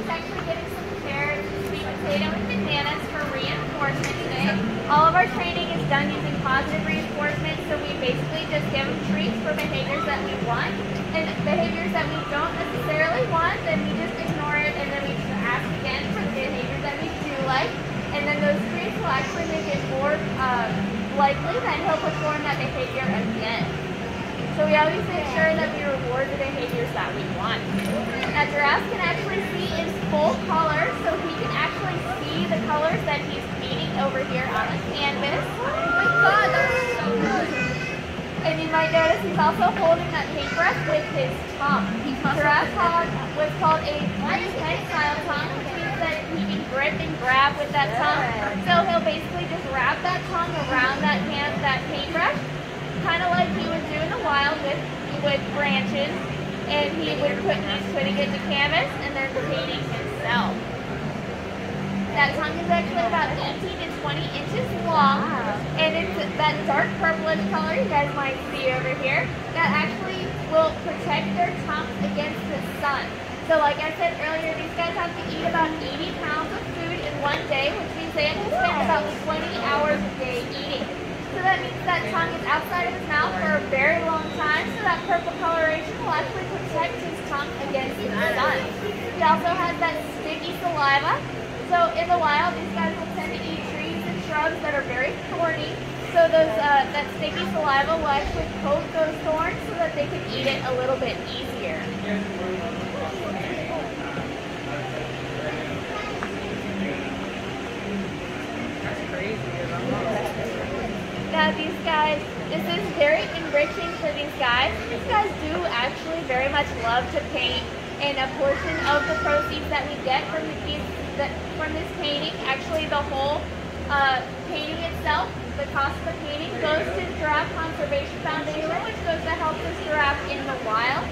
is actually getting some carrots, sweet potato, and bananas for reinforcement today. All of our training is done using positive reinforcement, so we basically just give them treats for behaviors that we want, and behaviors that we don't necessarily want, then we just ignore it, and then we just ask again for the behaviors that we do like, and then those treats will actually make it more uh, likely that he'll perform that behavior again. So we always make sure that we over here on the canvas. Oh my god, that's so good! And you might notice he's also holding that paintbrush with his tongue. Giraffe tongue was called a prehensile tongue, which means that he can grip and grab with that tongue. So he'll basically just wrap that tongue around that can that paintbrush kind of like he would do in the wild with with branches, and he would put he's putting it to canvas and then painting himself. That tongue is actually about 18 to 20 inches long, and it's that dark purplish color you guys might see over here that actually will protect their tongues against the sun. So like I said earlier, these guys have to eat about 80 pounds of food in one day, which means they have to spend about 20 hours a day eating. So that means that tongue is outside of his mouth for a very long time, so that purple coloration will actually protect his tongue against the sun. He also has that sticky saliva. So in the wild, these guys will tend to eat trees and shrubs that are very thorny. So those uh, that sticky saliva will actually coat those thorns so that they can eat it a little bit easier. That's crazy. Now these guys, this is very enriching for these guys. These guys do actually very much love to paint, and a portion of the proceeds that we get from these from this painting, actually the whole uh, painting itself, the cost of the painting goes to Giraffe Conservation Foundation, which goes to help this giraffe in the wild.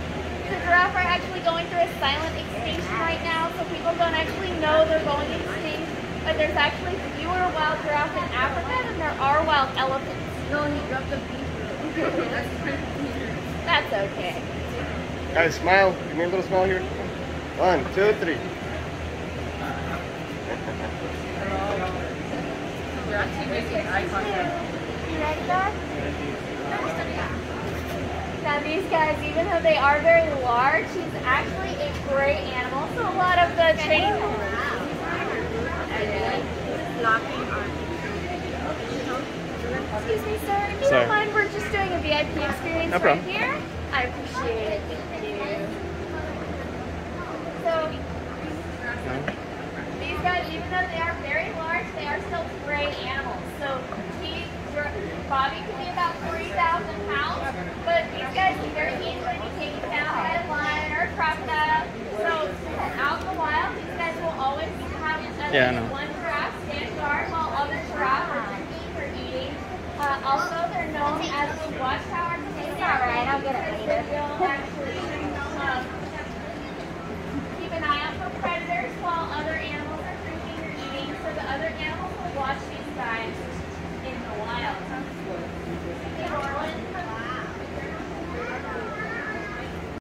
The giraffe are actually going through a silent extinction right now, so people don't actually know they're going extinct but there's actually fewer wild giraffes in Africa than there are wild elephants. No, he dropped the paper. That's okay. Guys, smile. Give me a little smile here. One, two, three. You're actually making eye contact. You? Now these guys, even though they are very large, he's actually a gray animal, so a lot of the training Excuse me, sir. If you Sorry. don't mind, we're just doing a VIP experience No right here. I appreciate it. Thank you. So, these guys, even though they are very large, they are still gray animals. So, he, Bobby can be about 3,000 pounds, but these guys can very easily be taken down by a lion or a crocodile. So, out in the wild, these guys will always have at Yeah, least one giraffe stand guard while other giraffes are drinking or eating. Uh, also, they're known as the watchtower alright, I'll get it later.